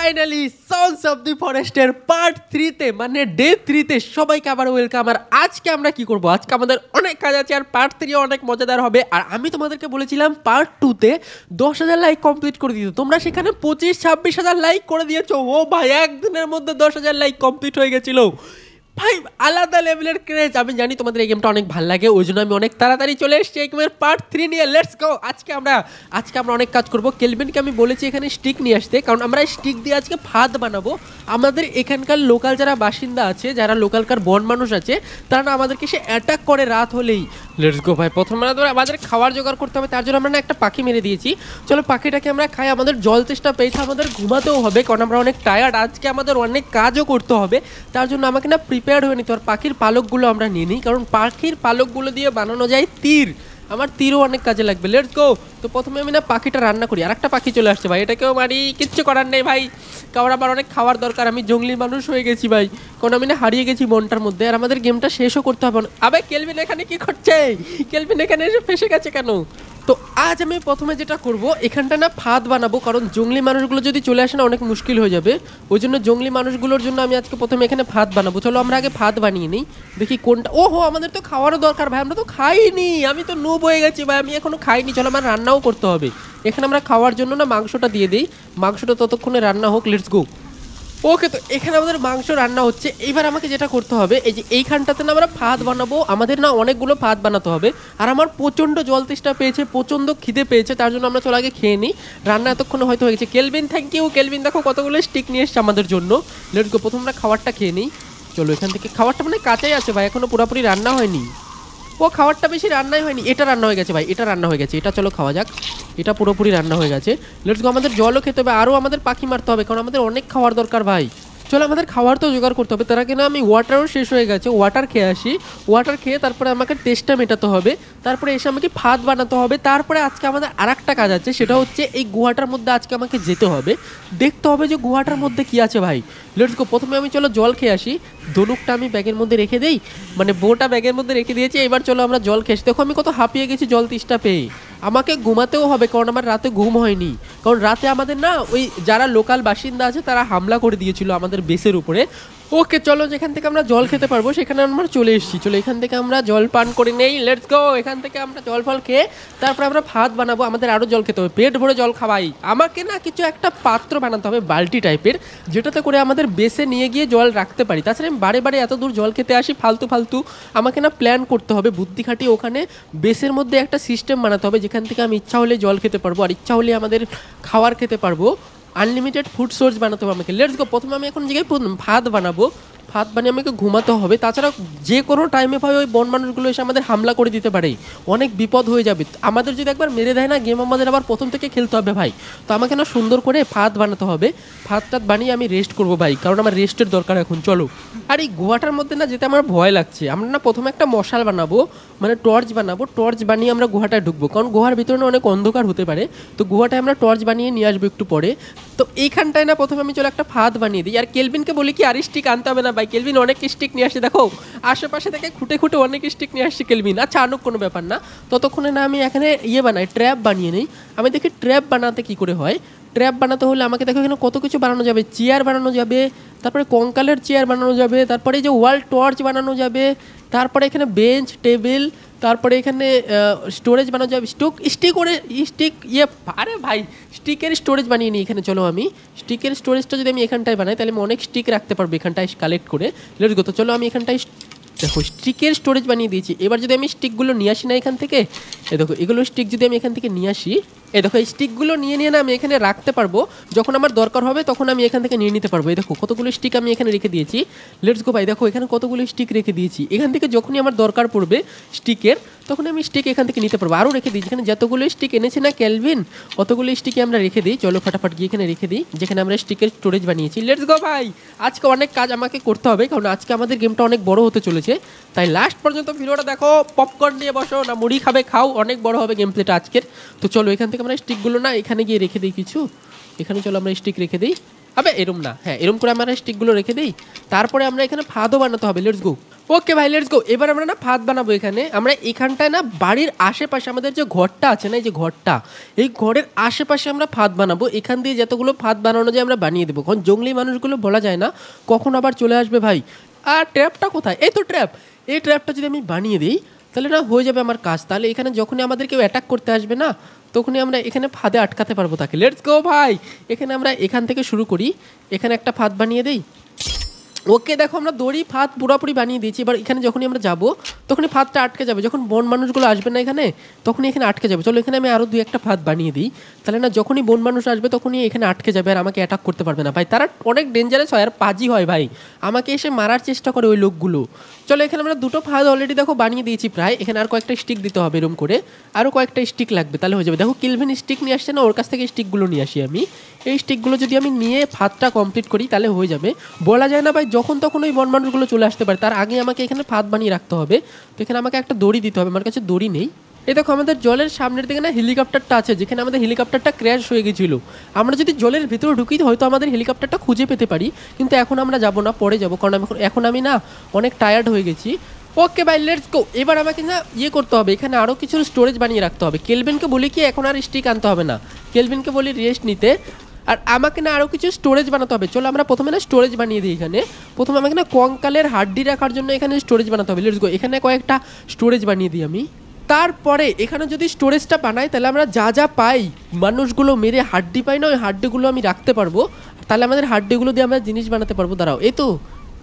Finally sons of the ফরেস্টের part থ্রিতে মানে ডে থ্রিতে সবাইকে আবার ওয়েলকাম আর আজকে আমরা কি করব? আজকে আমাদের অনেক কাজ আছে আর পার্ট থ্রি অনেক মজাদার হবে। আর আমি তোমাদেরকে বলেছিলাম পার্ট টুতে দশ হাজার লাইক কমপ্লিট করে দিতে। তোমরা সেখানে পঁচিশ, ছাব্বিশ হাজার লাইক করে দিয়েছ। ও ভাই, একদিনের মধ্যে দশ হাজার লাইক কমপ্লিট হয়ে গেছিল। ভাই, আলাদা লেভেলের ক্রেজ আমি জানি তোমাদের এই গেমটা অনেক ভালো লাগে, ওই জন্য আমি অনেক তাড়াতাড়ি চলে এসেছি এই গেমের পার্ট থ্রি নিয়ে। লেটস গো আজকে আমরা আজকে আমরা অনেক কাজ করব। কেলভিনকে আমি বলেছি এখানে স্টিক নিয়ে আসতে, কারণ আমরা স্টিক দিয়ে আজকে ফাঁদ বানাবো। আমাদের এখানকার লোকাল যারা বাসিন্দা আছে, যারা লোকালকার বন মানুষ আছে, তারা না আমাদেরকে সে অ্যাটাক করে রাত হলেই। লেটস গো ভাই। প্রথম আমরা আমাদের খাবার জোগাড় করতে হবে, তার জন্য আমরা না একটা পাখি মেরে দিয়েছি। চলো, পাখিটাকে আমরা খাই। আমাদের জল তেষ্টা পেয়েছে, আমাদের ঘুমাতেও হবে, কারণ আমরা অনেক টায়ার্ড আজকে আমাদের অনেক কাজও করতে হবে। তার জন্য আমাকে না প্রিপেয়ার হয়ে নিতে পাখির পালকগুলো আমরা নিয়ে নিই, কারণ পাখির পালকগুলো দিয়ে বানানো যায় তীর। আমার তীরও অনেক কাজে লাগবে। লেটস গো তো প্রথমে আমি না পাখিটা রান্না করি। আর একটা পাখি চলে আসছে ভাই। এটাকেও মারি, কিচ্ছু করার নেই ভাই। কারণ আমার অনেক খাওয়ার দরকার। আমি জঙ্গলি মানুষ হয়ে গেছি ভাই। কারণ আমি না হারিয়ে গেছি মনটার মধ্যে। আর আমাদের গেমটা শেষও করতে হবে। আবে, কেলভিন এখানে কি করছে? কেলভিন এখানে এসে ফেসে গেছে কেন? তো আজ আমি প্রথমে যেটা করব, এখানটা না ফাঁদ বানাবো, কারণ জঙ্গলি মানুষগুলো যদি চলে আসে না, অনেক মুশকিল হয়ে যাবে। ওই জন্য জঙ্গলি মানুষগুলোর জন্য আমি আজকে প্রথমে এখানে ফাঁদ বানাবো। চলো আমরা আগে ফাঁদ বানিয়ে নিই, দেখি কোনটা। ও হো আমাদের তো খাওয়ারও দরকার ভাই, আমরা তো খাইনি। আমি তো নুব হয়ে গেছি ভাই, আমি এখনও খাইনি। চলো আমার রান্নাও করতে হবে। এখানে আমরা খাওয়ার জন্য না মাংসটা দিয়ে দিই। মাংসটা ততক্ষণে রান্না হোক লেটস গো ওকে তো এখানে আমাদের মাংস রান্না হচ্ছে। এবার আমাকে যেটা করতে হবে, এই যে এইখানটাতে না আমরা ফাঁদ বানাবো। আমাদের না অনেকগুলো ফাঁদ বানাতে হবে। আর আমার প্রচণ্ড জল তেষ্টা পেয়েছে, প্রচণ্ড খিদে পেয়েছে, তার জন্য আমরা চলো আগে খেয়ে নিই। রান্না এতক্ষণ হয়তো হয়ে গেছে। কেলভিন থ্যাংক ইউ কেলভিন, দেখো কতগুলো স্টিক নিয়ে এসছে আমাদের জন্য। লেট গো প্রথম আমরা খাবারটা খেয়ে নিই। চলো এখান থেকে। খাবারটা মানে কাঁচাই আছে ভাই, এখনও পুরোপুরি রান্না হয়নি। ও খাবারটা বেশি রান্নাই হয়নি। এটা রান্না হয়ে গেছে ভাই, এটা রান্না হয়ে গেছে, এটা চলো খাওয়া যাক। এটা পুরোপুরি রান্না হয়ে গেছে। লেটস গো আমাদের জলও খেতে হবে, আরও আমাদের পাখি মারতে হবে, কারণ আমাদের অনেক খাওয়ার দরকার ভাই। চলো আমাদের খাবার তো জোগাড় করতে হবে। তারা কিনা আমি ওয়াটারও শেষ হয়ে গেছে ওয়াটার খেয়ে আসি। ওয়াটার খেয়ে তারপরে আমাকে টেস্টটা মেটাতে হবে। তারপরে এসে আমাকে ফাঁদ বানাতে হবে। তারপরে আজকে আমাদের আর একটা কাজ আছে, সেটা হচ্ছে এই গুহাটার মধ্যে আজকে আমাকে যেতে হবে। দেখতে হবে যে গুহাটার মধ্যে কি আছে ভাই। লেটস গো প্রথমে আমি চলো জল খেয়ে আসি। ধনুকটা আমি ব্যাগের মধ্যে রেখে দেই। মানে বউটা ব্যাগের মধ্যে রেখে দিয়েছি, এবার চলো আমরা জল খেয়ে আসি। দেখো আমি কত হাঁপিয়ে গেছি জল তিষ্টা পেয়ে। আমাকে ঘুমাতেও হবে, কারণ আমার রাতে ঘুম হয়নি। কারণ রাতে আমাদের না ওই যারা লোকাল বাসিন্দা আছে, তারা হামলা করে দিয়েছিল আমাদের বেসের উপরে। ওকে, চলো যেখান থেকে আমরা জল খেতে পারব, সেখানে আমরা চলে এসেছি। চলো, এখান থেকে আমরা জল পান করে নেই। লেটস গো এখান থেকে আমরা জল ফল খেয়ে তারপরে আমরা ভাত বানাবো। আমাদের আরও জল খেতে হবে। পেট ভরে জল খাওয়াই। আমাকে না কিছু একটা পাত্র বানাতে হবে, বালতি টাইপের, যেটাতে করে আমাদের বেসে নিয়ে গিয়ে জল রাখতে পারি। তাছাড়া আমি বারে বারে এত দূর জল খেতে আসি, ফালতু ফালতু। আমাকে না প্ল্যান করতে হবে, বুদ্ধি খাটিয়ে ওখানে বেসের মধ্যে একটা সিস্টেম বানাতে হবে, যেখান থেকে আমি ইচ্ছা হলে জল খেতে পারব, আর ইচ্ছা হলে আমাদের খাবার খেতে পারব। আনলিমিটেড ফুড সোর্স বানাতে হবে আমাকে। লেটস গো প্রথমে আমি এখন জায়গায় ভাত বানাবো ভাত বানিয়ে আমাকে ঘুমাতে হবে। তাছাড়া যে কোনো টাইমে ভাই ওই বন মানুষগুলো এসে আমাদের হামলা করে দিতে পারে। অনেক বিপদ হয়ে যাবে। আমাদের যদি একবার মেরে দেয় না গেম আমাদের আবার প্রথম থেকে খেলতে হবে ভাই। তো আমাকে না সুন্দর করে ভাত বানাতে হবে। ভাত টাত বানিয়ে আমি রেস্ট করব ভাই, কারণ আমার রেস্টের দরকার এখন, চলো। আর এই গুহাটার মধ্যে না যেতে আমার ভয় লাগছে। আমরা না প্রথমে একটা মশাল বানাবো মানে টর্চ বানাবো। টর্চ বানিয়ে আমরা গুহাটায় ঢুকবো, কারণ গুহার ভিতরে না অনেক অন্ধকার হতে পারে। তো গুহাটায় আমরা টর্চ বানিয়ে নিয়ে আসব একটু পরে। তো এইখানটায় না প্রথমে আমি চলো একটা ফাঁদ বানিয়ে দিই। আর কেলভিনকে বলি কি আর স্টিক আনতে হবে না ভাই, কেলভিন অনেক স্টিক নিয়ে আসছে দেখো। আশেপাশে থেকে খুঁটে খুঁটে অনেক স্টিক নিয়ে আসছে কেলভিন। আচ্ছা আনুক কোনো ব্যাপার না। ততক্ষণে না আমি এখানে ইয়ে বানাই ট্র্যাপ বানিয়ে নিই। আমি দেখি ট্র্যাপ বানাতে কি করে হয়? ট্র্যাপ বানাতে হলে আমাকে দেখো এখানে কত কিছু বানানো যাবে। চেয়ার বানানো যাবে, তারপরে কঙ্কালের চেয়ার বানানো যাবে, তারপরে যে ওয়াল টর্চ বানানো যাবে, তারপরে এখানে বেঞ্চ টেবিল তারপরে এখানে স্টোরেজ বানানো যাবে। স্টোক স্টিক করে স্টিক ইয়ে আরে ভাই স্টিকের স্টোরেজ বানিয়ে নিই এখানে, চলো আমি। স্টিকের স্টোরেজটা যদি আমি এখানটায় বানাই, তাহলে আমি অনেক স্টিক রাখতে পারব এখানটায় কালেক্ট করে। লেট গো তো চলো আমি এখানটায় দেখো স্টিকের স্টোরেজ বানিয়ে দিয়েছি। এবার যদি আমি স্টিকগুলো নিয়ে আসি না এখান থেকে, এ দেখো, এগুলো স্টিক যদি আমি এখান থেকে নিয়ে আসি এই দেখো, এই স্টিকগুলো নিয়ে নিয়ে না আমি এখানে রাখতে পারব। যখন আমার দরকার হবে, তখন আমি এখান থেকে নিয়ে নিতে পারব। এই দেখো, কতগুলো স্টিক আমি এখানে রেখে দিয়েছি। লেটস গো ভাই দেখো, এখানে কতগুলো স্টিক রেখে দিয়েছি। এখান থেকে যখনই আমার দরকার পড়বে স্টিকের তখন আমি স্টিক এখান থেকে নিতে পারব। আরও রেখে দিই, যেখানে যতগুলো স্টিক এনেছি না ক্যালভিন অতগুলো স্টিকে আমরা রেখে দিই। চলো, ফাটাফাট গিয়ে এখানে রেখে দিই, যেখানে আমরা স্টিকের স্টোরেজ বানিয়েছি। লেটস গো ভাই আজকে অনেক কাজ আমাকে করতে হবে, কারণ আজকে আমাদের গেমটা অনেক বড় হতে চলেছে। তাই লাস্ট পর্যন্ত ভিডিওটা দেখো পপকর্ন নিয়ে বসো, না মুড়ি খাবে, খাও, অনেক বড় হবে গেম প্লেটা আজকের। তো চলো, এখান থেকে আমরা স্টিকগুলো না এখানে গিয়ে রেখে দিই কিছু। এখানে চলো আমরা স্টিক রেখে দিই। আবে, এরম না। হ্যাঁ এরম করে আমরা স্টিকগুলো রেখে দিই। তারপরে আমরা এখানে ফাঁদও বানাতে হবে। লেটস গো ওকে ভাই লেটস গো এবার আমরা না ভাত বানাবো এখানে। আমরা এখানটায় না বাড়ির আশেপাশে আমাদের যে ঘরটা আছে না, এই যে ঘরটা, এই ঘরের আশেপাশে আমরা ভাত বানাবো। এখান দিয়ে যতগুলো ভাত বানানো যায় আমরা বানিয়ে দেবো। কারণ জঙ্গলি মানুষগুলো বলা যায় না, কখন আবার চলে আসবে ভাই। আর ট্র্যাপটা কোথায়? এই তো ট্র্যাপ এই ট্র্যাপটা যদি আমি বানিয়ে দিই, তাহলে না হয়ে যাবে আমার কাজ। তাহলে এখানে যখনই আমাদের কেউ অ্যাটাক করতে আসবে না তখনই আমরা এখানে ফাঁদে আটকাতে পারব তাকে। লেটস গো ভাই! এখানে আমরা এখান থেকে শুরু করি। এখানে একটা ফাঁদ বানিয়ে দিই। ওকে দেখো আমরা দড়ি, ফাঁদ পুরোপুরি বানিয়ে দিয়েছি। এবার এখানে যখনই আমরা যাব, তখনই ফাঁদটা আটকে যাবে। যখন বন মানুষগুলো আসবে না এখানে, তখনই এখানে আটকে যাবে। চলো এখানে আমি আরও দুই একটা ফাঁদ বানিয়ে দিই। তাহলে না, যখনই বন মানুষ আসবে, তখনই এখানে আটকে যাবে আর আমাকে অ্যাটাক করতে পারবে না। ভাই, তারা অনেক ডেঞ্জারাস হয় আর পাজি হয় ভাই। আমাকে এসে মারার চেষ্টা করে ওই লোকগুলো। চলো এখানে আমরা দুটো ফাঁদ অলরেডি দেখো বানিয়ে দিয়েছি প্রায়। এখানে আর কয়েকটা স্টিক দিতে হবে এরম করে। আরও কয়েকটা স্টিক লাগবে, তাহলে হয়ে যাবে। দেখো কিলভিন স্টিক নিয়ে আসছে না, ওর কাছ থেকে স্টিকগুলো নিয়ে আসি আমি। এই স্টিকগুলো যদি আমি নিয়ে ফাঁদটা কমপ্লিট করি, তাহলে হয়ে যাবে। বলা যায় না ভাই যখন তখন ওই বন মানুষগুলো চলে আসতে পারে, তার আগে আমাকে এখানে ফাঁদ বানিয়ে রাখতে হবে। তো এখানে আমাকে একটা দড়ি দিতে হবে, আমার কাছে দড়ি নেই। এই দেখো, আমাদের জলের সামনের দিকে না হেলিকপ্টারটা আছে, যেখানে আমাদের হেলিকপ্টারটা ক্র্যাশ হয়ে গেছিল। আমরা যদি জলের ভিতরে ঢুকি, হয়তো আমাদের হেলিকপ্টারটা খুঁজে পেতে পারি, কিন্তু এখন আমরা যাব না, পরে যাব, কারণ আমি এখন- আমি না অনেক টায়ার্ড হয়ে গেছি। ওকে ভাই লেটস গো এবার আমাকে না ইয়ে করতে হবে, এখানে আরও কিছু স্টোরেজ বানিয়ে রাখতে হবে। কেলভিনকে বলি কি, এখন আর স্টিক আনতে হবে না। কেলভিনকে বলি রেস্ট নিতে। আর আমাকে না আরও কিছু স্টোরেজ বানাতে হবে। চলো আমরা প্রথমে না স্টোরেজ বানিয়ে দিই এখানে। প্রথমে আমাকে না কঙ্কালের হাড্ডি রাখার জন্য এখানে স্টোরেজ বানাতে হবে। লেটস গো এখানে কয়েকটা স্টোরেজ বানিয়ে দিই আমি। তারপরে এখানে যদি স্টোরেজটা বানাই, তাহলে আমরা যা যা পাই, মানুষগুলো মেরে হাড্ডি পাই না, ওই হাড্ডিগুলো আমি রাখতে পারব। তাহলে আমাদের হাড্ডিগুলো দিয়ে আমরা জিনিস বানাতে পারব। দাঁড়াও, এই তো।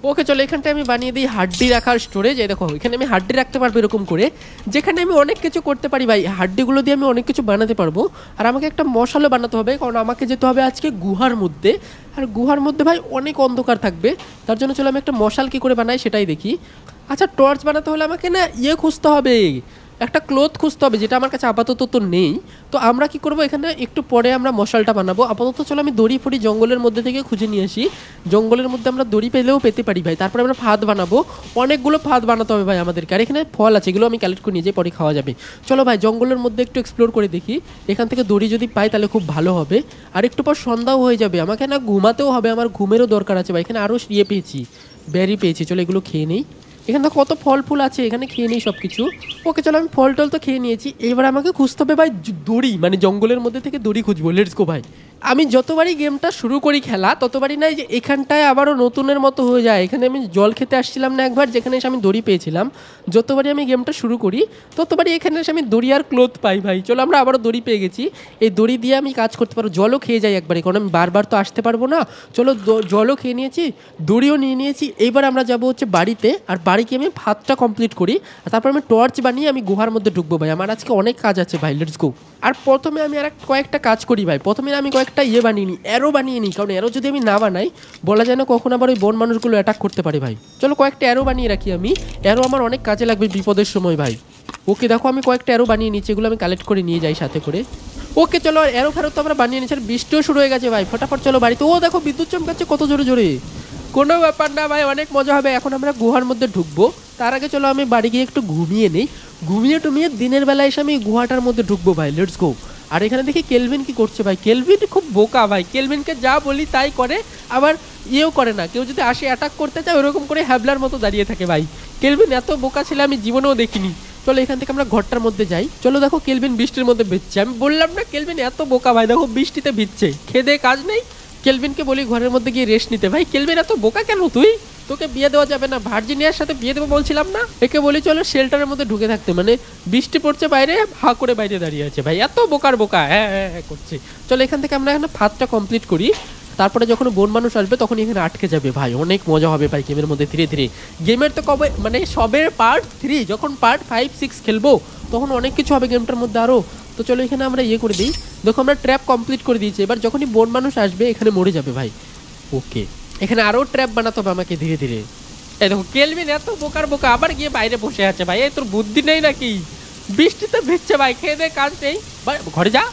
ওকে, চলো, এখানটায় আমি বানিয়ে দিই হাড্ডি রাখার স্টোরেজ এই দেখো, এখানে আমি হাড্ডি রাখতে পারব এরকম করে। যেখানে আমি অনেক কিছু করতে পারি ভাই, হাড্ডিগুলো দিয়ে আমি অনেক কিছু বানাতে পারব। আর আমাকে একটা মশালও বানাতে হবে, কারণ আমাকে যেতে হবে আজকে গুহার মধ্যে। আর গুহার মধ্যে ভাই অনেক অন্ধকার থাকবে, তার জন্য চলো আমি একটা মশাল কী করে বানাই সেটাই দেখি। আচ্ছা টর্চ বানাতে হলে আমাকে না ইয়ে খুঁজতে হবে। একটা ক্লোথ খুঁজতে হবে, যেটা আমার কাছে আপাতত তো নেই। তো আমরা কি করব এখানে? একটু পরে আমরা মশালটা বানাবো। আপাতত চলো আমি দড়ি ফড়ি জঙ্গলের মধ্যে থেকে খুঁজে নিয়ে আসি। জঙ্গলের মধ্যে আমরা দড়ি পেলেও পেতে পারি ভাই। তারপরে আমরা ফাঁদ বানাবো। অনেকগুলো ফাঁদ বানাতে হবে ভাই আমাদেরকে। আর এখানে ফল আছে, এগুলো আমি কালেক্ট করে নিয়ে যাই পরে খাওয়া যাবে। চলো ভাই, জঙ্গলের মধ্যে একটু এক্সপ্লোর করে দেখি। এখান থেকে দড়ি যদি পাই তাহলে খুব ভালো হবে। আর একটু পর সন্ধ্যাও হয়ে যাবে। আমাকে না ঘুমাতেও হবে, আমার ঘুমেরও দরকার আছে ভাই। এখানে আরও ইয়ে পেয়েছি ব্যারি পেয়েছি। চলো এগুলো খেয়ে নেই। এখানে তো কত ফল ফুল আছে, এখানে খেয়ে নিই সব কিছু ওকে, চলো আমি ফল টল তো খেয়ে নিয়েছি। এবার আমাকে খুঁজতে হবে ভাই দড়ি মানে জঙ্গলের মধ্যে থেকে দড়ি খুঁজবো। লেটস গো ভাই। আমি যতবারই গেমটা শুরু করি খেলা, ততবারই নাই যে এখানটায় আবারও নতুনের মতো হয়ে যায়। এখানে আমি জল খেতে আসছিলাম না একবার, যেখানে এসে আমি দড়ি পেয়েছিলাম। যতবারই আমি গেমটা শুরু করি, ততবারই এখানে এসে আমি দড়ি আর ক্লোথ পাই ভাই। চলো আমরা আবারও দড়ি পেয়ে গেছি। এই দড়ি দিয়ে আমি কাজ করতে পারব। জলও খেয়ে যাই একবারে, কারণ আমি বারবার তো আসতে পারব না। চলো জলও খেয়ে নিয়েছি, দড়িও নিয়ে নিয়েছি। এইবার আমরা যাব হচ্ছে বাড়িতে, আর বাড়িকে আমি ভাতটা কমপ্লিট করি। আর তারপর আমি টর্চ বানিয়ে আমি গুহার মধ্যে ঢুকবো ভাই। আমার আজকে অনেক কাজ আছে ভাই লেটস গো আর প্রথমে আমি আর কয়েকটা কাজ করি ভাই। প্রথমে আমি কয়েকটা ইয়ে বানিয়ে নিই অ্যারো বানিয়ে নিই কারণ অ্যারো যদি আমি না বানাই, বলা যায় না কখন আবার ওই বন মানুষগুলো অ্যাটাক করতে পারে ভাই। চলো কয়েকটা অ্যারো বানিয়ে রাখি আমি। অ্যারো আমার অনেক কাজে লাগবে বিপদের সময় ভাই। ওকে দেখো, আমি কয়েকটা অ্যারো বানিয়ে নিচ্ছি, এগুলো আমি কালেক্ট করে নিয়ে যাই সাথে করে। ওকে চলো অ্যারো ফেরত তো আমরা বানিয়ে নিচ্ছি বৃষ্টিও শুরু হয়ে গেছে ভাই। ফটাফট চলো বাড়িতে। ও দেখো, বিদ্যুৎ চমকাচ্ছে কত জোরে জোরে। কোনো ব্যাপার না ভাই, অনেক মজা হবে। এখন আমরা গুহার মধ্যে ঢুকবো। তার আগে চলো, আমি বাড়ি গিয়ে একটু ঘুমিয়ে নিই। ঘুমিয়ে টুমিয়ে দিনের বেলা এসে আমি গুহাটার মধ্যে ঢুকবো ভাই। লেটস গো আর এখানে দেখি কেলভিন কি করছে ভাই। কেলভিন খুব বোকা ভাই। কেলভিনকে যা বলি তাই করে, আবার ইয়েও করে না। কেউ যদি আসে অ্যাটাক করতে চায়, ওরকম করে হ্যাবলার মতো দাঁড়িয়ে থাকে ভাই। কেলভিন এত বোকা ছেলে, আমি জীবনেও দেখিনি। চলো এখান থেকে আমরা ঘরটার মধ্যে যাই। চলো দেখো কেলভিন বৃষ্টির মধ্যে ভিজছে। আমি বললাম না কেলভিন এত বোকা ভাই। দেখো বৃষ্টিতে ভিজছে। খেদে কাজ নেই। কেলভিনকে বলি ঘরের মধ্যে গিয়ে রেস্ট নিতে। ভাই, কেলভিন এত বোকা কেন তুই? তোকে বিয়ে দেওয়া যাবে না, ভার্জিনিয়ার সাথে বিয়ে দেবো বলছিলাম না? একে বলি চলো শেল্টারের মধ্যে ঢুকে থাকতে মানে বৃষ্টি পড়ছে বাইরে, হা করে বাইরে দাঁড়িয়ে আছে। ভাই, এত বোকার বোকা হ্যাঁ হ্যাঁ হ্যাঁ করছে। চলো এখান থেকে আমরা এখানে ফাঁদটা কমপ্লিট করি। তারপরে যখন বন মানুষ আসবে, তখন এখানে আটকে যাবে। ভাই, অনেক মজা হবে ভাই গেমের মধ্যে, ধীরে ধীরে। গেমের তো কবে মানে সবে পার্ট থ্রি যখন পার্ট ফাইভ সিক্স খেলব, তখন অনেক কিছু হবে গেমটার মধ্যে আরও তো চলো এখানে আমরা ইয়ে করে দিই। দেখো আমরা ট্র্যাপ কমপ্লিট করে দিয়েছি। এবার যখনই বন মানুষ আসবে, এখানে মরে যাবে ভাই। ওকে এখানে আরও ট্র্যাপ বানাতে হবে আমাকে ধীরে ধীরে। এই দেখো, কেলভিন এত বোকার বোকা, আবার গিয়ে বাইরে বসে আছে ভাই, এই তোর বুদ্ধি নেই নাকি? বৃষ্টিতে ভিজছে ভাই, খেয়ে দে, কাজ নেই। ভাই, ঘরে যা।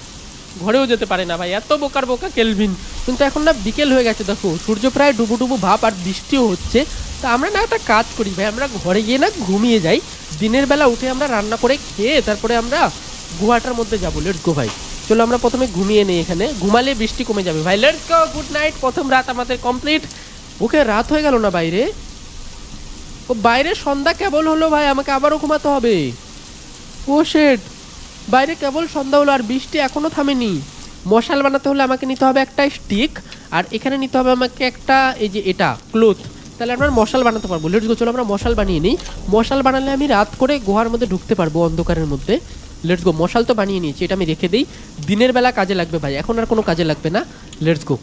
ঘরেও যেতে পারে না ভাই, এত বোকার বোকা কেলভিন। কিন্তু এখন না বিকেল হয়ে গেছে, দেখো, সূর্য প্রায় ডুবু ডুবু ভাব আর বৃষ্টিও হচ্ছে। তা আমরা না একটা কাজ করি ভাই, আমরা ঘরে গিয়ে না ঘুমিয়ে যাই। দিনের বেলা উঠে আমরা রান্না করে খেয়ে তারপরে আমরা গুহাটার মধ্যে যাব। লেটস গো ভাই। চলো আমরা প্রথমে ঘুমিয়ে নেই এখানে। ঘুমালে বৃষ্টি কমে যাবে। ভাই লেটস গো গুড নাইট প্রথম রাত আমাদের কমপ্লিট ওকে, রাত হয়ে গেল না বাইরে? ও, বাইরে সন্ধ্যা কেবল হলো ভাই, আমাকে আবারও ঘুমাতে হবে। ও শেট বাইরে কেবল সন্ধ্যা হলো আর বৃষ্টি এখনও থামেনি। মশাল বানাতে হলে আমাকে নিতে হবে একটা স্টিক আর এখানে নিতে হবে আমাকে একটা, এই যে এটা ক্লোথ তাহলে আমরা মশাল বানাতে পারব। লেটস গো চলো আমরা মশাল বানিয়ে নিই। মশাল বানালে আমি রাত করে গুহার মধ্যে ঢুকতে পারব অন্ধকারের মধ্যে। লেটস গো মশাল তো বানিয়ে নিয়েছি, এটা আমি রেখে দিই। দিনের বেলা কাজে লাগবে ভাই, এখন আর কোনো কাজে লাগবে না। লেটস গো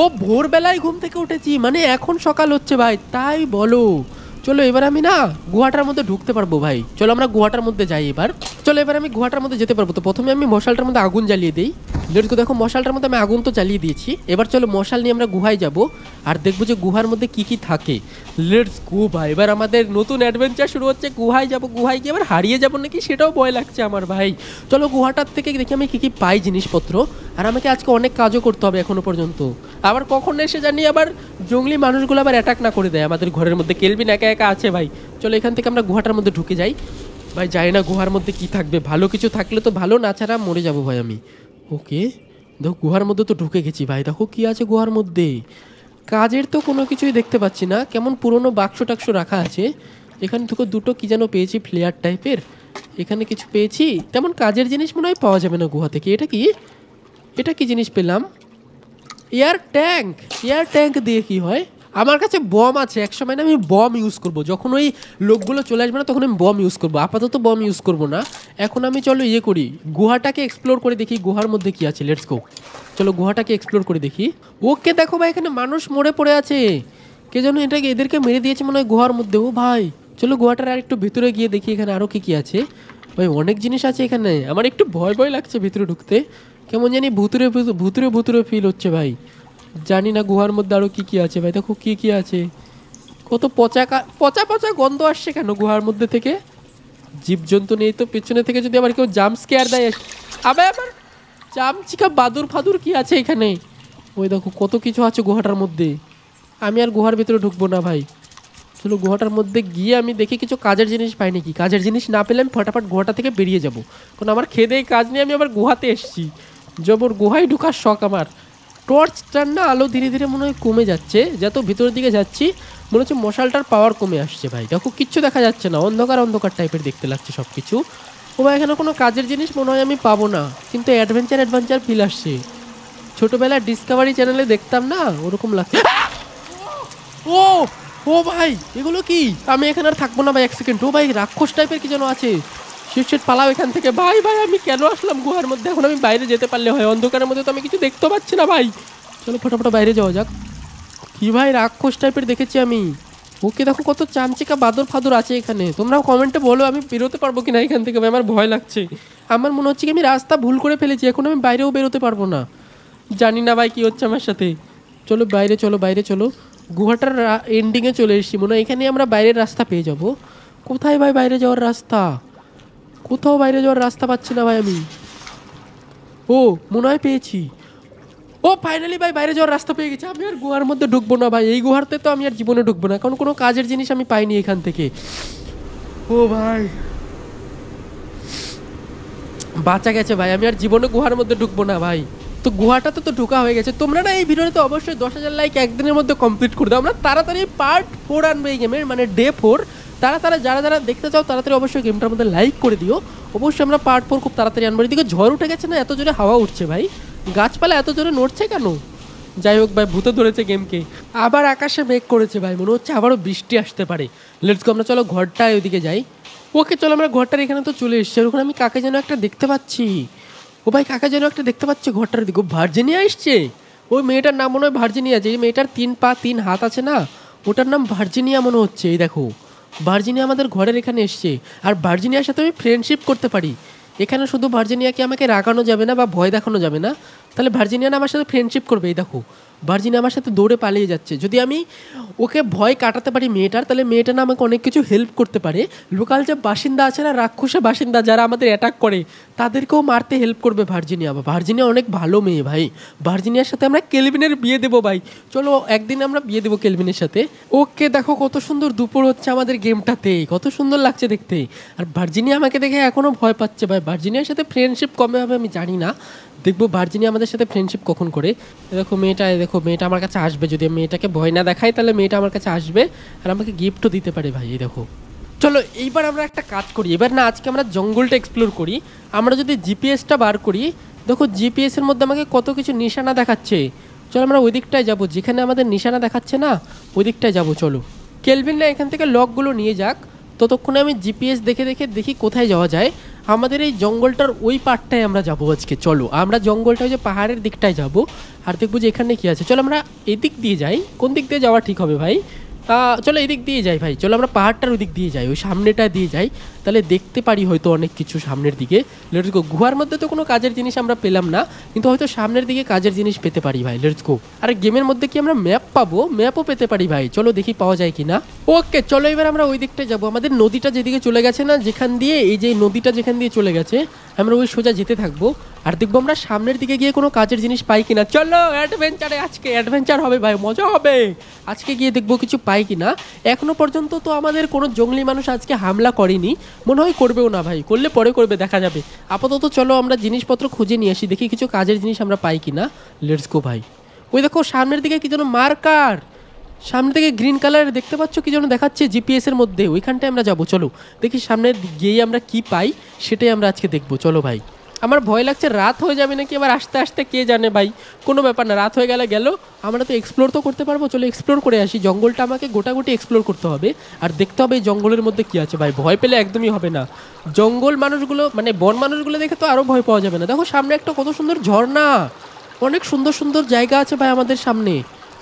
ও, ভোরবেলায় ঘুম থেকে উঠেছি মানে এখন সকাল হচ্ছে ভাই, তাই বলো। চলো এবার আমি না গুহাটার মধ্যে ঢুকতে পারব ভাই। চলো আমরা গুহাটার মধ্যে যাই এবার। চলো এবার আমি গুহাটার মধ্যে যেতে পারব। তো প্রথমে আমি মশালটার মধ্যে আগুন জ্বালিয়ে দিই। লেটস গো দেখো, মশালটার মধ্যে আমি আগুন তো চালিয়ে দিয়েছি। এবার চলো মশাল নিয়ে আমরা গুহায় যাব আর দেখব যে গুহার মধ্যে কি কি থাকে। লেটস গো ভাই। এবার আমাদের নতুন অ্যাডভেঞ্চার শুরু হচ্ছে, গুহায় যাব। গুহায় গিয়ে এবার হারিয়ে যাব নাকি সেটাও ভয় লাগছে আমার, ভাই। চলো গুহাটার থেকে দেখি আমি কি কি পাই জিনিসপত্র। আর আমাকে আজকে অনেক কাজও করতে হবে এখনও পর্যন্ত। আবার কখন এসে জানি আবার জঙ্গলি মানুষগুলো আবার অ্যাটাক না করে দেয়। আমাদের ঘরের মধ্যে কেলবিন একা একা আছে, ভাই। চলো এখান থেকে আমরা গুহাটার মধ্যে ঢুকে যাই। ভাই, জানি না গুহার মধ্যে কি থাকবে। ভালো কিছু থাকলে তো ভালো, না ছাড়া মরে যাব, ভাই, আমি। ওকে, দেখো গুহার মধ্যে তো ঢুকে গেছি ভাই। দেখো কি আছে গুহার মধ্যে। কাজের তো কোনো কিছুই দেখতে পাচ্ছি না। কেমন পুরনো বাক্স টাক্স রাখা আছে। এখানে থেকে দুটো কি যেন পেয়েছি, ফ্লেয়ার টাইপের। এখানে কিছু পেয়েছি। তেমন কাজের জিনিস মনে হয় পাওয়া যাবে না গুহা থেকে। এটা কি? এটা কি জিনিস পেলাম? Air tank. এয়ার ট্যাঙ্ক দিয়ে কি হয়? আমার কাছে বম আছে এক সময় না আমি বম ইউজ করব। যখন ওই লোকগুলো চলে আসবে না, তখন আমি বম ইউজ করব। আপাতত বম ইউজ করব না। এখন আমি চলো ইয়ে করি, গুহাটাকে এক্সপ্লোর করে দেখি গুহার মধ্যে কি আছে লেটস গো চলো গুহাটাকে এক্সপ্লোর করে দেখি। ওকে, দেখো ভাই, এখানে মানুষ মরে পড়ে আছে। কে যেন এটাকে, এদেরকে মেরে দিয়েছে মনে হয় গুহার মধ্যে। ও ভাই, চলো গুহাটার আর একটু ভিতরে গিয়ে দেখি এখানে আরও কি কি আছে। ভাই, অনেক জিনিস আছে এখানে। আমার একটু ভয় ভয় লাগছে ভিতরে ঢুকতে। কেমন জানি ভুতুরে ভুতু- ভুতুরে ভুতুরে ফিল হচ্ছে ভাই। জানি না গুহার মধ্যে আরও কি কি আছে, ভাই। দেখো কি কি আছে। কত পচা পচা পচা গন্ধ আসছে কেন গুহার মধ্যে থেকে? জীবজন্তু নেই তো, পেছনে থেকে যদি আবার কেউ জাম স্কেয়ার দেয় আবার আবার চামচিকা বাদুর ফাদুর কি আছে এখানে? ওই দেখো, কত কিছু আছে গুহাটার মধ্যে। আমি আর গুহার ভিতরে ঢুকবো না, ভাই। চলো গুহাটার মধ্যে গিয়ে আমি দেখি কিছু কাজের জিনিস পাই নাকি। কাজের জিনিস না পেলে আমি ফটাফট গুহাটা থেকে বেরিয়ে যাব। কারণ আমার খেদে কাজ নিয়ে আমি আবার গুহাতে এসেছি। জবর গুহায় ঢুকার শখ আমার। টর্চটার না আলো ধীরে ধীরে মনে হয় কমে যাচ্ছে। যত ভিতরের দিকে যাচ্ছি, মনে হচ্ছে মশালটার পাওয়ার কমে আসছে ভাই। দেখো, কিচ্ছু দেখা যাচ্ছে না। অন্ধকার অন্ধকার টাইপের দেখতে লাগছে সব কিছু ও ভাই, এখানে কোনো কাজের জিনিস মনে হয় আমি পাবো না। কিন্তু অ্যাডভেঞ্চার অ্যাডভেঞ্চার ফিল আসছে। ছোটোবেলায় ডিসকাভারি চ্যানেলে দেখতাম না, ওরকম লাগছে। ও! ও ভাই, এগুলো কি? আমি এখানে আর থাকব না ভাই, এক সেকেন্ড ও ভাই, রাক্ষস টাইপের কি যেন আছে? শিট পালাও এখান থেকে। ভাই ভাই, আমি কেন আসলাম গুহার মধ্যে? এখন আমি বাইরে যেতে পারলে হয়। অন্ধকারের মধ্যে তো আমি কিছু দেখতে পাচ্ছি না, ভাই। চলো ফটাফট বাইরে যাওয়া যাক। কি ভাই, রাক্ষস টাইপের দেখেছি আমি। ওকে দেখো কত চামচিকা বাদর ফাদর আছে এখানে। তোমরাও কমেন্টে বলো, আমি বেরোতে পারব কিনা এখান থেকে, ভাই, আমার ভয় লাগছে। আমার মনে হচ্ছে কি আমি রাস্তা ভুল করে ফেলেছি, এখন আমি বাইরেও বেরোতে পারব না। জানি না ভাই, কি হচ্ছে আমার সাথে। চলো বাইরে চলো বাইরে, চলো। গুহাটার এন্ডিংয়ে চলে এসেছি। মনে হয় এখানে আমরা বাইরের রাস্তা পেয়ে যাব। কোথায় ভাই বাইরে যাওয়ার রাস্তা? কোথাও বাইরে যাওয়ার রাস্তা পাচ্ছি না ভাই আমি। ও মনে হয় পেয়েছি। ও ফাইনালি ভাই বাইরে যাওয়ার রাস্তা পেয়ে গেছি। আমি আর গুহার মধ্যে ঢুকবো না ভাই। এই গুহারতে তো আমি আর জীবনে ঢুকবো না। কারণ কোনো কাজের জিনিস আমি পাইনি এখান থেকে। ও ভাই। বাঁচা গেছে ভাই। আমি আর জীবনে গুহার মধ্যে ঢুকবো না ভাই। তো গুহাটা তো তো ঢোকা হয়ে গেছে। তোমরা না এই ভিডিওতে তো অবশ্যই দশ হাজার লাইক একদিনের মধ্যে কমপ্লিট করে দাও। আমরা তাড়াতাড়ি পার্ট ফোর আনব এই গেমের মানে ডে ফোর তারা তারা যারা যারা দেখতে চাও তাড়াতাড়ি অবশ্যই গেমটার মধ্যে লাইক করে দিও। অবশ্যই আমরা পার্ট ফোর খুব তাড়াতাড়ি আনব। এদিকে ঝড় উঠে গেছে না, এত জোরে হাওয়া উঠছে ভাই। গাছপালা এত জোরে নড়ছে কেন? যাই হোক ভাই, ভূতে ধরেছে গেমকে আবার আকাশে মেঘ করেছে ভাই, মনে হচ্ছে আবারও বৃষ্টি আসতে পারে। লেটস গো আমরা চলো ঘরটায় ওইদিকে যাই। ওকে, চলো আমরা ঘরটার এখানে তো চলে এসছি। ওখানে আমি কাকে যেন একটা দেখতে পাচ্ছি। ও ভাই, কাকা যেন একটা দেখতে পাচ্ছি ঘরটার দিকে। ভার্জিনিয়া এসছে? ওই মেয়েটার নাম মনে হয় ভার্জিনিয়া। যে মেয়েটার তিন পা, তিন হাত আছে না, ওটার নাম ভার্জিনিয়া মনে হচ্ছে। এই দেখো। ভার্জিনিয়া আমাদের ঘরের এখানে এসছে। আর ভার্জিনিয়ার সাথে আমি ফ্রেন্ডশিপ করতে পারি। এখানে শুধু ভার্জিনিয়াকে আমাকে রাগানো যাবে না বা ভয় দেখানো যাবে না। তাহলে ভার্জিনিয়া না আমার সাথে ফ্রেন্ডশিপ করবে, এই দেখো। ভার্জিনিয়া আমার সাথে দৌড়ে পালিয়ে যাচ্ছে। যদি আমি ওকে ভয় কাটাতে পারি মেয়েটার, তাহলে মেয়েটা না আমাকে অনেক কিছু হেল্প করতে পারে। লোকাল যে বাসিন্দা আছে না, রাক্ষসে বাসিন্দা যারা আমাদের অ্যাটাক করে, তাদেরকেও মারতে হেল্প করবে ভার্জিনিয়া বা। ভার্জিনিয়া অনেক ভালো মেয়ে ভাই। ভার্জিনিয়ার সাথে আমরা কেলভিনের বিয়ে দেবো ভাই। চলো একদিন আমরা বিয়ে দেবো কেলভিনের সাথে। ওকে দেখো কত সুন্দর দুপুর হচ্ছে আমাদের গেমটাতে কত সুন্দর লাগছে দেখতে। আর ভার্জিনিয়া আমাকে দেখে এখনও ভয় পাচ্ছে ভাই। ভার্জিনিয়ার সাথে ফ্রেন্ডশিপ কবে হবে আমি জানি না। দেখব ভার্জিনিয়া আমাদের সাথে ফ্রেন্ডশিপ কখন করে। দেখো মেয়েটা দেখো মেয়েটা আমার কাছে আসবে। যদি মেয়েটাকে ভয় না দেখাই তাহলে মেয়েটা আমার কাছে আসবে আর আমাকে গিফটও দিতে পারে ভাই দেখো। চলো, এইবার আমরা একটা কাজ করি। এবার না, আজকে আমরা জঙ্গলটা এক্সপ্লোর করি। আমরা যদি জিপিএসটা বার করি, দেখো জিপিএসের মধ্যে আমাকে কত কিছু নিশানা দেখাচ্ছে। চলো আমরা ওই দিকটায় যাব। যেখানে আমাদের নিশানা দেখাচ্ছে না, ওই দিকটায় যাব, চলো। কেলভিন না, এখান থেকে লকগুলো নিয়ে যাক। ততক্ষণে আমি জিপিএস দেখে দেখে দেখি কোথায় যাওয়া যায়। আমাদের এই জঙ্গলটার ওই পার্টটায় আমরা যাব আজকে, চলো। আমরা জঙ্গলটা ওই যে পাহাড়ের দিকটায় যাব। আর দেখব যে এখানে কি আছে? চলো আমরা এদিক দিয়ে যাই। কোন দিক দিয়ে যাওয়া ঠিক হবে ভাই? চলো এদিক দিয়ে যাই ভাই, চলো আমরা পাহাড়টার ওই দিক দিয়ে যাই, ওই সামনেটা দিয়ে যাই, তাহলে দেখতে পারি হয়তো অনেক কিছু সামনের দিকে। লেটস গো গুহার মধ্যে তো কোনো কাজের জিনিস আমরা পেলাম না, কিন্তু হয়তো সামনের দিকে কাজের জিনিস পেতে পারি ভাই লেটস গো আর গেমের মধ্যে কি আমরা ম্যাপ পাবো? ম্যাপও পেতে পারি ভাই, চলো দেখি পাওয়া যায় কি না ওকে চলো এবার আমরা ওই দিকটায় যাব, আমাদের নদীটা যেদিকে চলে গেছে না, যেখান দিয়ে এই যে নদীটা যেখান দিয়ে চলে গেছে, আমরা ওই সোজা যেতে থাকব। আর দেখব আমরা সামনের দিকে গিয়ে কোনো কাজের জিনিস পাই কিনা? চলো অ্যাডভেঞ্চারে আজকে অ্যাডভেঞ্চার হবে ভাই, মজা হবে। আজকে গিয়ে দেখব কিছু পাই কিনা। এখনও পর্যন্ত তো আমাদের কোনো জঙ্গলি মানুষ আজকে হামলা করেনি। মনে হয় করবেও না ভাই, করলে পরে করবে, দেখা যাবে। আপাতত চলো আমরা জিনিসপত্র খুঁজে নিয়ে আসি, দেখি কিছু কাজের জিনিস আমরা পাই কিনা। লেটস গো ভাই। ওই দেখো, সামনের দিকে কি যেন মার্কার। সামনে থেকে গ্রিন কালার, দেখতে পাচ্ছ কি যেন দেখাচ্ছে জিপিএস এর মধ্যে। ওইখানটায় আমরা যাব, চলো। দেখি সামনে গিয়ে আমরা কি পাই, সেটাই আমরা আজকে দেখব। চলো ভাই। আমার ভয় লাগছে, রাত হয়ে যাবে নাকি? আবার আস্তে আস্তে কে জানে ভাই? কোনো ব্যাপার না, রাত হয়ে গেলে গেল। আমরা তো এক্সপ্লোর তো করতে পারব, চলো এক্সপ্লোর করে আসি। জঙ্গলটা আমাকে গোটাগুটি এক্সপ্লোর করতে হবে। আর দেখতে হবে এই জঙ্গলের মধ্যে কী আছে ভাই, ভয় পেলে একদমই হবে না। জঙ্গল মানুষগুলো মানে বন মানুষগুলো দেখে তো আরও ভয় পাওয়া যাবে না। দেখো সামনে একটা কত সুন্দর ঝর্ণা। অনেক সুন্দর সুন্দর জায়গা আছে ভাই আমাদের সামনে।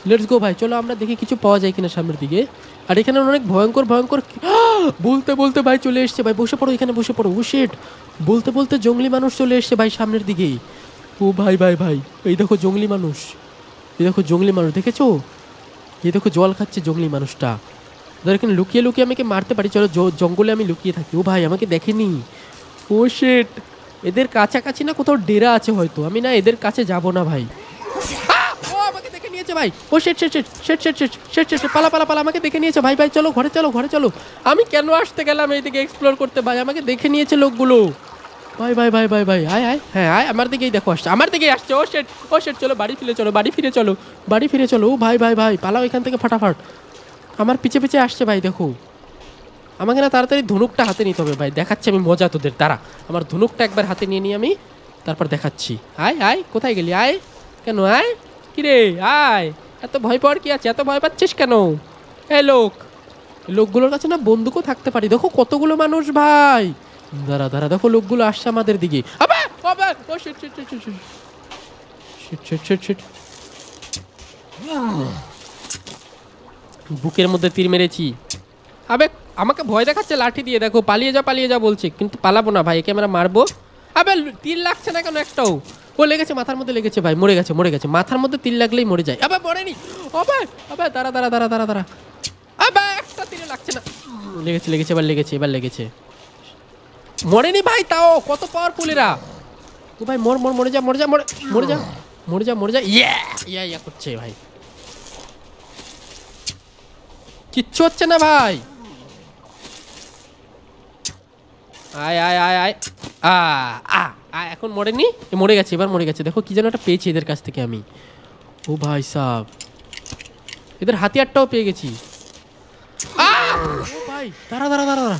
লেটস গো ভাই, চলো আমরা দেখি কিছু পাওয়া যায় কিনা সামনের দিকে। আর এখানে অনেক ভয়ঙ্কর ভয়ঙ্কর বলতে বলতে ভাই চলে এসছে। ভাই, বসে পড়ো, এখানে বসে পড়ো। ও বলতে বলতে জঙ্গলি মানুষ চলে এসছে ভাই সামনের দিকেই। ও ভাই ভাই ভাই, এই দেখো জঙ্গলি মানুষ। এই দেখো জঙ্গলি মানুষ, দেখেছ? এই দেখো জল খাচ্ছে জঙ্গলি মানুষটা। ধর এখানে লুকিয়ে লুকিয়ে আমাকে মারতে পারি। চলো জঙ্গলে আমি লুকিয়ে থাকি। ও ভাই, আমাকে দেখেনি। ও শেট এদের কাছাকাছি না কোথাও ডেরা আছে হয়তো। আমি না এদের কাছে যাব না ভাই। নিয়েছে ভাই। ও, শেট শেট শেট শেট শেট শেট শেট শেট পালা পালা পালা, আমাকে দেখে নিয়েছে ভাই ভাই, চলো, ঘরে চলো ঘরে চলো। আমি কেন আসতে গেলাম এইদিকে এক্সপ্লোর করতে ভাই? আমাকে দেখে নিয়েছে লোকগুলো। ভাই ভাই ভাই ভাই ভাই আয় আয় হ্যাঁ আয় আমার দিকেই দেখো আসছে, আমার দিকেই আসছে। ও, শেট ও, শেট, চলো, বাড়ি ফিরে চলো, বাড়ি ফিরে চলো, বাড়ি ফিরে চলো। ভাই ভাই ভাই, পালাও এখান থেকে ফাটাফাট। আমার পিছে পিছে আসছে ভাই, দেখো। আমাকে না তাড়াতাড়ি ধনুকটা হাতে নিতে হবে ভাই, দেখাচ্ছি আমি মজা তোদের তারা আমার ধনুকটা একবার হাতে নিয়ে নিই আমি, তারপর দেখাচ্ছি। আয় আয়, কোথায় গেলি? আয়, কেন আয়? কিরে? আয়। এত ভয় পাওয়ার কি আছে? এত ভয় পাচ্ছিস কেন? এই লোক। লোকগুলোর কাছে না বন্দুকও থাকতে পারি। দেখো কতগুলো মানুষ ভাই। দাঁড়া দাঁড়া, দেখো লোকগুলো আসছে আমাদের দিকে। বুকের মধ্যে তীর মেরেছি। আবে, আমাকে ভয় দেখাচ্ছে, লাঠি দিয়ে। দেখো, পালিয়ে যা পালিয়ে যা বলছে। কিন্তু পালাবো না ভাই, একে আমরা মারবো। আবে, তীর লাগছে না কেন একটাও? ও লেগেছে, মাথার মধ্যে লেগেছে ভাই, মরে গেছে মরে গেছে। মাথার মধ্যে তিল লাগলেই মরে যায়। আবে মরেনি আবে আবে দাঁড়া দাঁড়া দাঁড়া দাঁড়া দাঁড়া। আবে একটা তীরে লাগছে না। লেগেছে লেগেছে, এবার লেগেছে এবার লেগেছে। মরেনি ভাই তাও, কত পাওয়ারফুল এরা। ও ভাই, মর মর, মরে যা মরে যা, মরে মরে যা মরে যা মরে যা। ইয়া ইয়া ইয়া করছে ভাই। কিচ্ছু হচ্ছে না ভাই। আয় আয় আয় আয়। আ আ। এখন মরেনি মরে গেছে, এবার মরে গেছে। দেখো কি যেন একটা পেয়েছি এদের কাছ থেকে আমি। ও ভাই সাহ এদের হাতিয়ারটাও পেয়ে গেছি। ভাই, দাঁড়া দাঁড়া দাঁড়া দাঁড়া।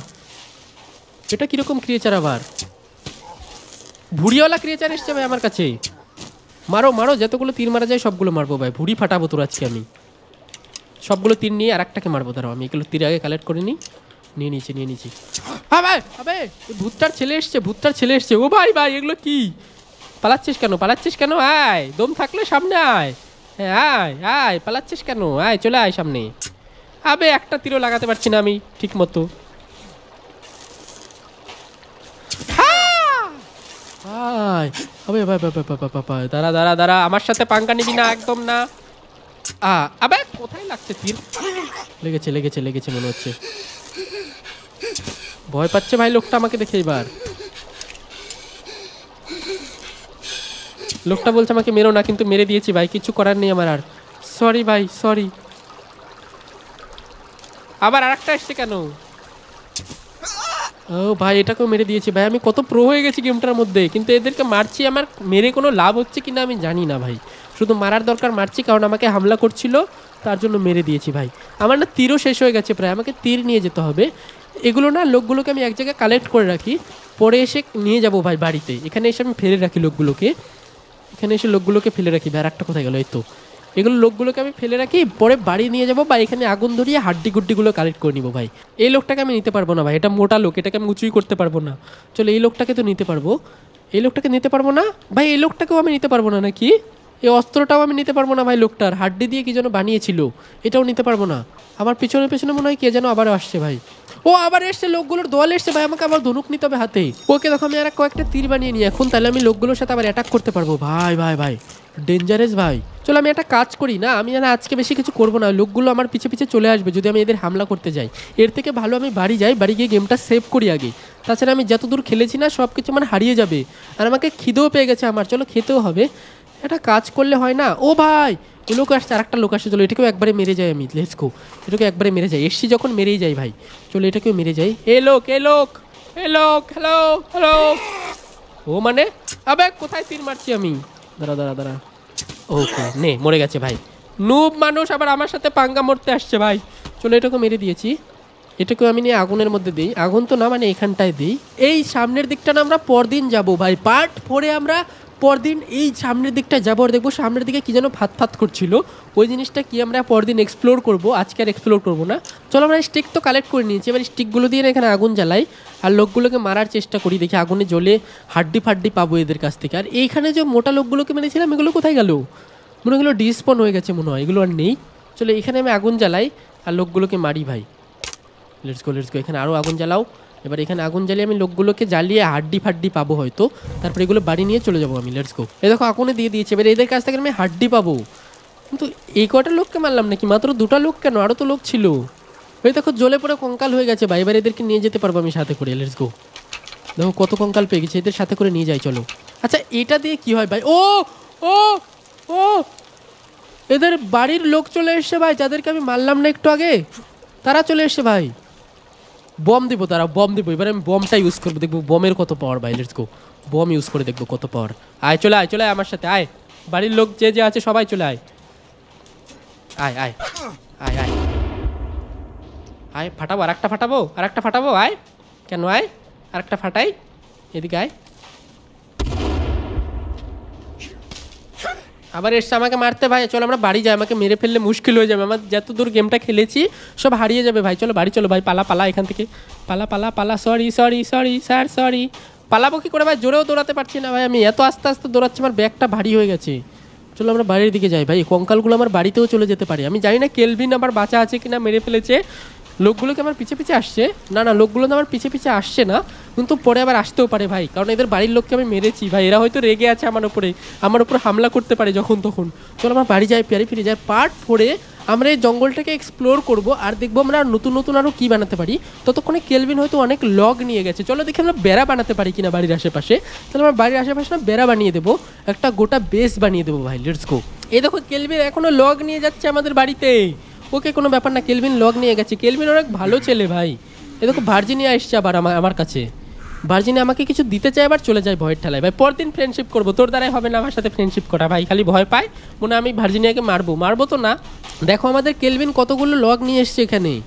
এটা কীরকম ক্রিয়েচার আবার? ভুড়িওয়ালা ক্রিয়েচার এসছে ভাই আমার কাছে। মারো মারো, যতগুলো তীর মারা যায় সবগুলো মারবো ভাই। ভুড়ি ফাটাবো তোর আজকে আমি। সবগুলো তীর নিয়ে আর একটাকে মারবো, দাঁড়াও, আমি এগুলো তীর আগে কালেক্ট করে নিই। নিয়ে নিয়েছি নিয়ে নিয়েছি। আবে আবে ওই ভূতটার ছেলে এসছে, ভূতটার ছেলে এসছে। ও ভাই ভাই, এগুলো কি? পালাচ্ছিস কেন পালাচ্ছিস কেন? আয়, দম থাকলে সামনে আয়। হ্যাঁ আয় আয়, পালাচ্ছিস কেন? আয়, চলে আয় সামনে। আবে, একটা তীরও লাগাতে পারছি না আমি ঠিক মতো আবে ভাই ভাই ভাই ভাই ভাই ভাই দাঁড়া দাঁড়া দাঁড়া, আমার সাথে পাঙ্কা নিবি না, একদম না। আ, আবে, কোথায় লাগছে তীর? লেগেছে লেগেছে লেগেছে, মনে হচ্ছে। ভয় পাচ্ছে ভাই লোকটা আমাকে দেখে এবার লোকটা বলছে আমাকে মেরো না, কিন্তু মেরে দিয়েছি ভাই, কিছু করার নেই আমার আর। সরি ভাই সরি আবার আরেকটা এসছে কেন? ও ভাই, এটাকেও মেরে দিয়েছি ভাই, আমি কত প্রো হয়ে গেছি গেমটার মধ্যে, কিন্তু এদেরকে মারছি, আমার মেরে কোনো লাভ হচ্ছে কিনা আমি জানি না ভাই। শুধু মারার দরকার মারছি, কারণ আমাকে হামলা করছিল, তার জন্য মেরে দিয়েছি ভাই। আমার না তীরও শেষ হয়ে গেছে প্রায়, আমাকে তীর নিয়ে যেতে হবে। এগুলো না লোকগুলোকে আমি এক জায়গায় কালেক্ট করে রাখি। পরে এসে নিয়ে যাব ভাই বাড়িতে। এখানে এসে আমি ফেলে রাখি লোকগুলোকে। এখানে এসে লোকগুলোকে ফেলে রাখি একটা কোথায় গেল এই তো। এগুলো লোকগুলোকে আমি ফেলে রাখি, পরে বাড়ি নিয়ে যাব বা এখানে আগুন ধরিয়ে হাড্ডি গুড্ডিগুলো কালেক্ট করে নিবো ভাই। এই লোকটাকে আমি নিতে পারব না ভাই, এটা মোটা লোক, এটাকে আমি উঁচুই করতে পারব না। চলো এই লোকটাকে তো নিতে পারব। এই লোকটাকে নিতে পারব না? ভাই এই লোকটাকেও আমি নিতে পারব না নাকি? এই অস্ত্রটাও আমি নিতে পারব না ভাই লোকটার, হাড্ডি দিয়ে কি যেন বানিয়েছিল, এটাও নিতে পারব না। আমার পিছনে পেছনে মনে হয় কে যেন আবারও আসছে ভাই। ও আবার এসছে, লোকগুলোর দল এসছে ভাই, আমাকে আবার ধনুক নিতে হবে হাতে। ওকে দেখো, আমি আর কয়েকটা তীর বানিয়ে নিই এখন, তাহলে আমি লোকগুলোর সাথে আবার অ্যাটাক করতে পারব। ভাই ভাই ভাই ডেঞ্জারাস ভাই। চলো, আমি একটা কাজ করি না, আমি না আজকে বেশি কিছু করব না, লোকগুলো আমার পিছে পিছে চলে আসবে, যদি আমি এদের হামলা করতে যাই। এর থেকে ভালো আমি বাড়ি যাই, বাড়ি গিয়ে গেমটা সেভ করি আগে। তাছাড়া আমি যতদূর খেলেছি না সব কিছু আমার হারিয়ে যাবে। আর আমাকে খিদেও পেয়ে গেছে আমার, চলো, খেতেও হবে। একটা কাজ করলে হয় না। ও ভাই ও লোক আসছে আর একটা লোক আসছে। চলো, এটাকেও একবারে মেরে যাই আমি। লেটস গো এটাকে একবারে মেরে যাই এসছি যখন মেরেই যাই ভাই। চলো, এটাকেও মেরে যাই এ লোক এ লোক এ লোক হ্যালো হ্যালো ও মানে? আবে, কোথায় তীর মারছি আমি? দাঁড়া দাঁড়া দাঁড়া। ওকে, নে, মরে গেছে ভাই। নুব মানুষ আবার আমার সাথে পাঙ্গা মরতে আসছে ভাই। চলো এটাকে মেরে দিয়েছি। এটাকেও আমি নিয়ে আগুনের মধ্যে দিই। আগুন তো না মানে এখানটায় দিই। এই সামনের দিকটা না আমরা পরদিন যাব ভাই। পার্ট ফোরে আমরা পরদিন এই সামনের দিকটা যাব দেখব সামনের দিকে কি যেন ফাত ফাত করছিল। ওই জিনিসটা কি আমরা পরদিন এক্সপ্লোর করব? আজকে আর এক্সপ্লোর করব না। চলো আমরা স্টিক তো কালেক্ট করে নিয়েছি। এবার স্টিকগুলো দিয়ে এখানে আগুন জ্বালাই। আর লোকগুলোকে মারার চেষ্টা করি, দেখি আগুনে জ্বলে হাড্ডি ফাড্ডি পাবো এদের কাছ থেকে। আর এইখানে যে মোটা লোকগুলোকে মেরেছিলাম, এগুলো কোথায় গেল? মনে হলো ডিসপন হয়ে গেছে মনে হয়। এগুলো আর নেই। চলো এখানে আমি আগুন জ্বালাই আর লোকগুলোকে মারি ভাই। লেটস গো লেটস গো এখানে আরও আগুন জ্বালাও। এবার এখানে আগুন জ্বালিয়ে আমি লোকগুলোকে জ্বালিয়ে হাড্ডি ফাড্ডি পাবো হয়তো। তারপরে এগুলো বাড়ি নিয়ে চলে যাব আমি লেটস গো এ দেখো, আগুনে দিয়ে দিয়েছে। এবার এদের কাছ থেকে আমি হাড্ডি পাবো। কিন্তু এই কটা লোককে মারলাম নাকি? মাত্র দুটা লোক কেন? আরও তো লোক ছিল। ওই দেখো, জ্বলে পড়ে কঙ্কাল হয়ে গেছে। ভাই এবার এদেরকে নিয়ে যেতে পারব আমি সাথে করে লেটস গো দেখো, কত কঙ্কাল পেয়ে গেছে। এদের সাথে করে নিয়ে যাই, চলো। আচ্ছা এটা দিয়ে কি হয় ভাই? ও! ও! ও! এদের বাড়ির লোক চলে এসছে ভাই। যাদেরকে আমি মারলাম না একটু আগে, তারা চলে এসছে ভাই। বম দিব তারা বম দিব। এবার আমি বমটা ইউজ করব, দেখব বমের কত পাওয়ার ভাই লেটস গো বম ইউজ করে দেখব কত পাওয়ার আয়, চলে আয় চলে আয় আমার সাথে, আয়। বাড়ির লোক যে যে আছে, সবাই চলে আয়। আয় আয় আয় আয়। আয়, ফাটাবো আর একটা ফাটাবো আর একটা ফাটাবো, আয়। কেন আয়? আর একটা ফাটাই। এদিকে আয়। আবার এসছে আমাকে মারতে, ভাই, চলো আমরা বাড়ি যাই, আমাকে মেরে ফেললে মুশকিল হয়ে যাবে। আমার যত দূর গেমটা খেলেছি, সব হারিয়ে যাবে, ভাই। চলো বাড়ি, চলো, ভাই, পালা পালা এখান থেকে। পালা পালা পালা sorry sorry sorry sir sorry পালাবো কি করে, ভাই? জোরেও দৌড়াতে পারছি না, ভাই। আমি এত আস্তে আস্তে দৌড়াচ্ছি, আমার ব্যাগটা ভারী হয়ে গেছে। চলো আমরা বাড়ির দিকে যাই, ভাই। কঙ্কালগুলো আমার বাড়িতেও চলে যেতে পারে। আমি জানি না কেলভিন আবার বাঁচা আছে কিনা, মেরে ফেলেছে। লোকগুলোকে আমার পিছে পিছে আসছে। না না, লোকগুলো তো আমার পিছে পিছে আসছে না, কিন্তু পরে আবার আসতেও পারে ভাই। কারণ এদের বাড়ির লোককে আমি মেরেছি ভাই। এরা হয়তো রেগে আছে আমার উপরে, আমার উপর হামলা করতে পারে যখন তখন। চলো আমার বাড়ি যাই, পেয়ারি ফিরে যায় পার্ট ফোরে আমরা এই জঙ্গলটাকে এক্সপ্লোর করব আর দেখব আমরা নতুন নতুন আরও কী বানাতে পারি। ততক্ষণে কেলভিন হয়তো অনেক লগ নিয়ে গেছে। চলো দেখি আমরা বেড়া বানাতে পারি কিনা বাড়ির আশেপাশে। তাহলে আমার বাড়ির আশেপাশে না বেড়া বানিয়ে দেবো। একটা গোটা বেস বানিয়ে দেবো ভাই লেটস গো এই দেখো কেলভিন এখনও লগ নিয়ে যাচ্ছে আমাদের বাড়িতে। ওকে কোনো ব্যাপার না, কেলভিন লগ নিয়ে গেছে। কেলভিন অনেক ভালো ছেলে ভাই। এ দেখো, ভার্জিনিয়া এসছে আবার আমার আমার কাছে। ভার্জিনিয়া আমাকে কিছু দিতে চায়, আবার চলে যায় ভয়ের ঠেলায়। ভাই, পরদিন ফ্রেন্ডশিপ করব। তোর দ্বারাই হবে না আমার সাথে ফ্রেন্ডশিপ করা। ভাই, খালি ভয় পায়, মনে আমি ভার্জিনিয়াকে মারবো। মারবো তো না। দেখো, আমাদের কেলভিন কতগুলো লগ নিয়ে এসছে এখানে।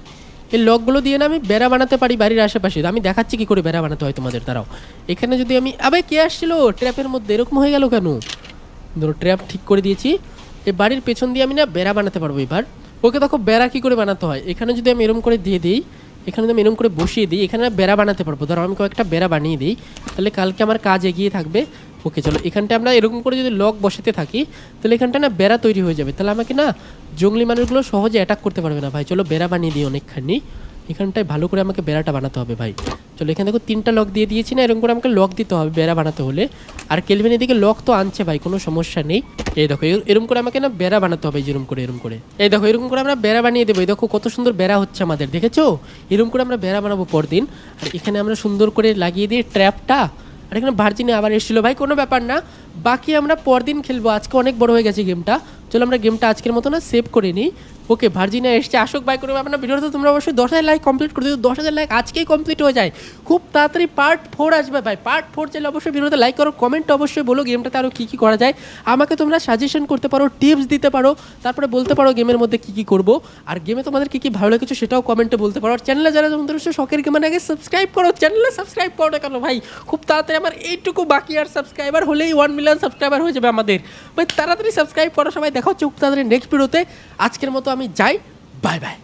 এই লকগুলো দিয়ে না আমি বেড়া বানাতে পারি বাড়ির আশেপাশে। আমি দেখাচ্ছি কি করে বেড়া বানাতে হয় তোমাদের দ্বারাও এখানে যদি আমি আবে, কে আসছিল? ট্র্যাপের মধ্যে। এরকম হয়ে গেল কেন? ধরো ট্র্যাপ ঠিক করে দিয়েছি। এই বাড়ির পেছন দিয়ে আমি না বেড়া বানাতে পারব এবার। ওকে দেখো বেড়া কী করে বানাতে হয়? এখানে যদি আমি এরম করে দিয়ে দিই, এখানে যদি আমি এরম করে বসিয়ে দিই, এখানে বেড়া বানাতে পারব। ধরো আমি কয়েকটা বেড়া বানিয়ে দিই, তাহলে কালকে আমার কাজ এগিয়ে থাকবে। ওকে, চলো এখানটা আমরা এরকম করে যদি লক বসাতে থাকি, তাহলে এখানটা না বেড়া তৈরি হয়ে যাবে। তাহলে আমাকে না জঙ্গলি মানুষগুলো সহজে অ্যাটাক করতে পারবে না। ভাই, চলো বেড়া বানিয়ে দিই অনেকখানি। এখানটায় ভালো করে আমাকে বেড়াটা বানাতে হবে ভাই। চলো, এখানে দেখো তিনটা লক দিয়ে দিয়েছি না, এরকম করে আমাকে লক দিতে হবে বেড়া বানাতে হলে। আর কেলভিন এদিকে লক তো আনছে ভাই, কোনো সমস্যা নেই। এই দেখো, এর- এরকম করে আমাকে না বেড়া বানাতে হবে, যেরকম করে, এরকম করে। এই দেখো, এরকম করে আমরা বেড়া বানিয়ে দেবো। এই দেখো, কত সুন্দর বেড়া হচ্ছে আমাদের, দেখেছ? এরকম করে আমরা বেড়া বানাবো পরদিন। আর এখানে আমরা সুন্দর করে লাগিয়ে দিই ট্র্যাপটা আর এখানে ভার্জিনে আবার এসেছিল। ভাই, কোনো ব্যাপার না। বাকি আমরা পরদিন খেলব। আজকে অনেক বড় হয়ে গেছে গেমটা চলো আমরা গেমটা আজকের মতো না সেভ করে নিই। ওকে ভার্জিনা এসছে, আসুক বাই করে আপনার ভিডিওতে তোমরা অবশ্যই দশ হাজার লাইক কমপ্লিট করে দিও, দশ হাজার লাইক আজকেই কমপ্লিট হয়ে যায়। খুব তাড়াতাড়ি পার্ট ফোর আসবে ভাই পার্ট ফোর চাইলে অবশ্যই ভিডিওতে লাইক করো কমেন্ট অবশ্যই বলো গেমটাতে আরও কী কী করা যায়। আমাকে তোমরা সাজেশন করতে পারো টিপস দিতে পারো, তারপরে বলতে পারো গেমের মধ্যে কী কী করব। আর গেমে তোমাদের কী কী ভালো লেগেছে সেটাও কমেন্টে বলতে পারো। আর চ্যানেলে যারা তোমাদের হচ্ছে শখের গেমের আগে সাবস্ক্রাইব করো চ্যানেলে সাবস্ক্রাইব করো না কেন ভাই? খুব তাড়াতাড়ি আমার এইটুকু বাকি আর সাবস্ক্রাইবার হলেই ওয়ান মিলিয়ন সাবস্ক্রাইবার হয়ে যাবে আমাদের। ভাই, তাড়াতাড়ি সাবস্ক্রাইব করো সবাই দেখা হচ্ছে তাদের নেক্সট ভিডিওতে আজকের মতো আমি যাই বাই বাই